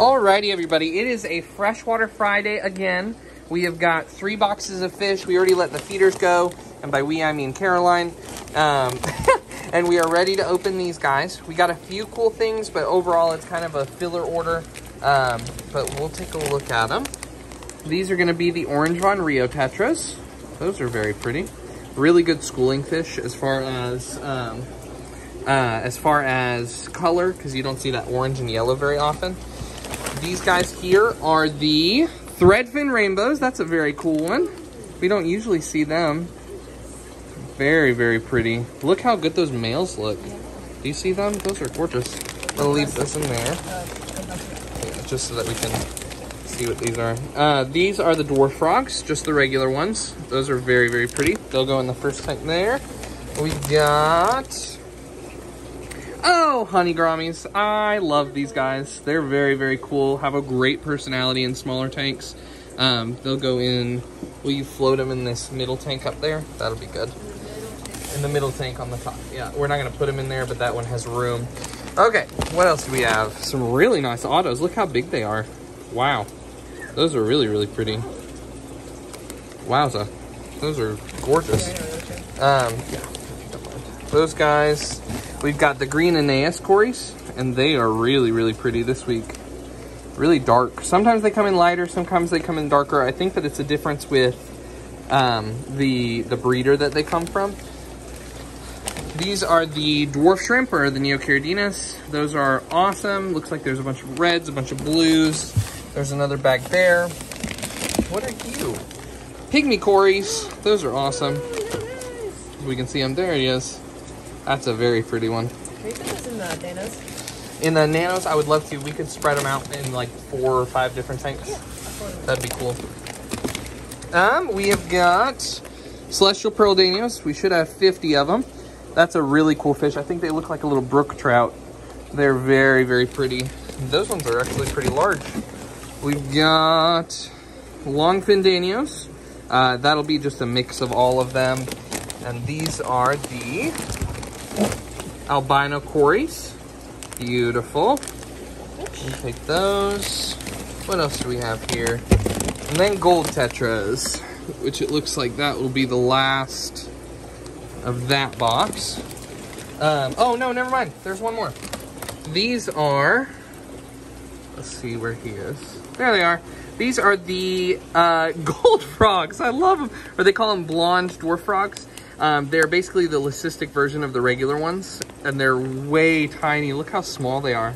Alrighty, everybody. It is a freshwater Friday again. We have got three boxes of fish. We already let the feeders go. And by we, I mean Caroline. Um, and we are ready to open these guys. We got a few cool things, but overall it's kind of a filler order. Um, but we'll take a look at them. These are going to be the Orange Von Rio Tetras. Those are very pretty. Really good schooling fish as far as um, uh, as far as color, because you don't see that orange and yellow very often. These guys here are the Threadfin Rainbows. That's a very cool one. We don't usually see them. Very, very pretty. Look how good those males look. Do you see them? Those are gorgeous. I'll leave this in there. Just so that we can see what these are. Uh, these are the dwarf frogs, just the regular ones. Those are very, very pretty. They'll go in the first tank there. We got Oh, honey gouramis. I love these guys. They're very, very cool. Have a great personality in smaller tanks. Um, they'll go in, will you float them in this middle tank up there? That'll be good. In the middle tank on the top. Yeah, we're not to put them in there, but that one has room. Okay, what else do we have? Some really nice autos. Look how big they are. Wow. Those are really, really pretty. Wowza. Those are gorgeous. Um, yeah. Those guys, We've got the green Aeneus Cories, and they are really, really pretty this week. Really dark. Sometimes they come in lighter, sometimes they come in darker. I think that it's a difference with um, the, the breeder that they come from. These are the dwarf shrimp, or the Neocaridinas. Those are awesome. Looks like there's a bunch of reds, a bunch of blues. There's another bag there. What are you? Pygmy Cories. Those are awesome. We can see them. There he is. That's a very pretty one. Can we put this in the nanos? In the nanos, I would love to. We could spread them out in like four or five different tanks. Yeah, That'd be cool. Um, we have got Celestial Pearl Danios. We should have 50 of them. That's a really cool fish. I think they look like a little brook trout. They're very, very pretty. Those ones are actually pretty large. We've got Longfin Danios. Uh, that'll be just a mix of all of them. And these are the albino cories. Beautiful. Take those. What else do we have here? And then gold tetras, which it looks like that will be the last of that box. Um, oh, no, never mind. There's one more. These are, let's see where he is. There they are. These are the uh, gold frogs. I love them. Or they call them blonde dwarf frogs. Um, they're basically the leucistic version of the regular ones, and they're way tiny. Look how small they are.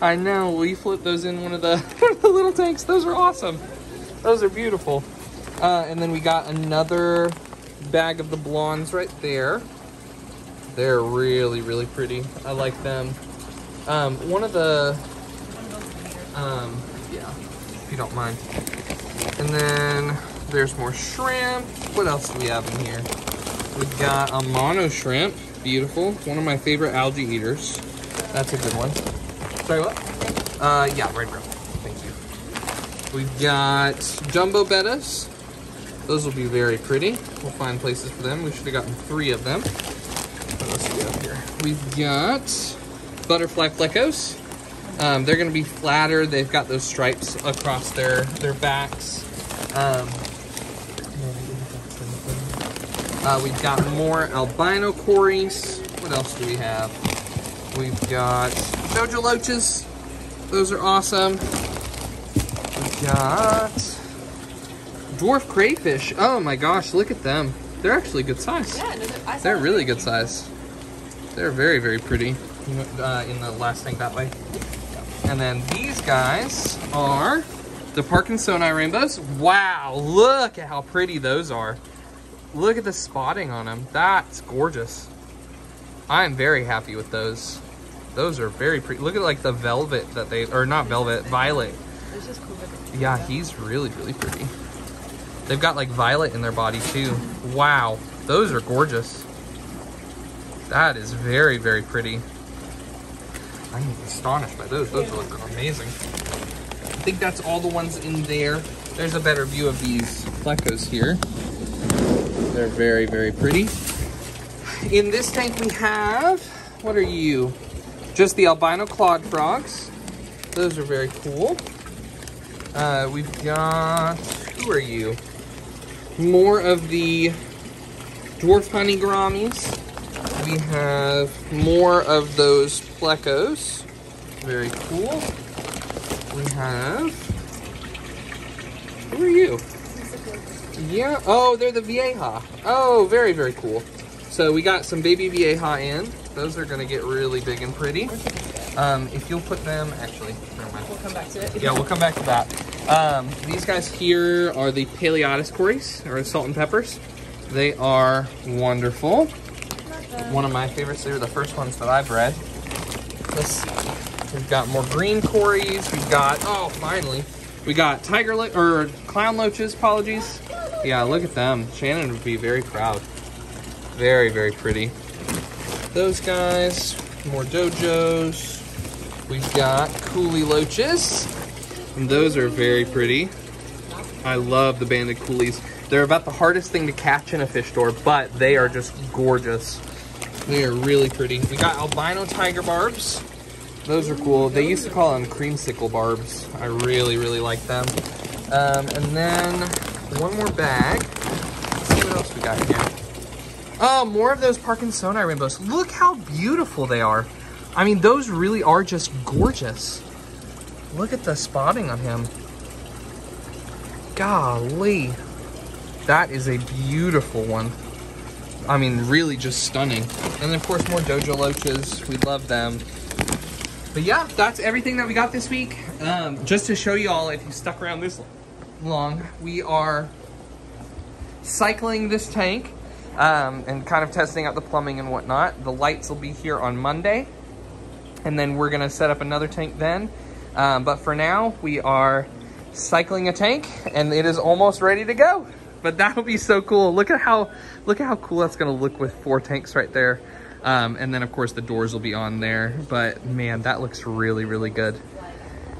I know, you flip those in one of the, the little tanks? Those are awesome. Those are beautiful. Uh, and then we got another bag of the blondes right there. They're really, really pretty. I like them. Um, one of the, um, yeah, if you don't mind. And then there's more shrimp. What else do we have in here? We got Amano shrimp. Beautiful. One of my favorite algae eaters. That's a good one. Sorry, what? Uh, yeah, right, bro. Thank you. We've got jumbo bettas. Those will be very pretty. We'll find places for them. We should have gotten three of them. What else we have here? We've got butterfly plecos. Um, they're going to be flatter. They've got those stripes across their, their backs. Um, uh, we've got more albino cories. What else do we have? We've got Dojo Loaches. Those are awesome. We've got dwarf crayfish. Oh my gosh, look at them. They're actually good size. Yeah, no, saw They're really good size. They're very, very pretty uh, in the last tank that way. And then these guys are the Parkinsoni rainbows. Wow, look at how pretty those are. Look at the spotting on them. That's gorgeous. I'm very happy with those. Those are very pretty. Look at like the velvet that they, or not velvet, violet. It's just cool. Yeah, he's really, really pretty. They've got like violet in their body too. Wow, those are gorgeous. That is very, very pretty. I'm astonished by those. Those look amazing. I think that's all the ones in there. There's a better view of these plecos here. They're very, very pretty. In this tank we have, what are you? Just the albino clawed frogs. Those are very cool. Uh, we've got, who are you? More of the dwarf honey gouramis. We have more of those plecos. Very cool. We have, who are you? Yeah, oh, they're the Vieja. Oh, very, very cool. So we got some baby Vieja in. Those are gonna get really big and pretty. Um, if you'll put them, actually. We'll come back to it. Yeah, we'll come back to that. Um, these guys here are the Paleatus cories, or salt and peppers. They are wonderful. One of my favorites. They were the first ones that I bred. Let's see. We've got more green cories. We've got, oh, finally. We got tiger, lo or clown loaches, apologies. Yeah, look at them. Shannon would be very proud. Very, very pretty. Those guys, more dojos. We've got kuhli loaches. And those are very pretty. I love the banded kuhlis. They're about the hardest thing to catch in a fish store, but they are just gorgeous. They are really pretty. We got albino tiger barbs. Those are cool. They used to call them creamsicle barbs. I really, really like them. Um, and then one more bag. Let's see what else we got here. Oh, more of those Parkinsoni rainbows. Look how beautiful they are. I mean, those really are just gorgeous. Look at the spotting on him. Golly. That is a beautiful one. I mean, really just stunning. And then, of course, more Dojo Loaches. We love them. But yeah, that's everything that we got this week. Um, just to show you all, if you stuck around this long, we are cycling this tank um, and kind of testing out the plumbing and whatnot. The lights will be here on Monday. And then we're to set up another tank then. Um, but for now, we are cycling a tank and it is almost ready to go. But that'll be so cool. Look at how look at how cool that's gonna look with four tanks right there. Um, and then of course the doors will be on there. But man, that looks really, really good.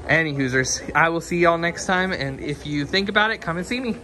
Any hoosers, I will see y'all next time. And if you think about it, come and see me.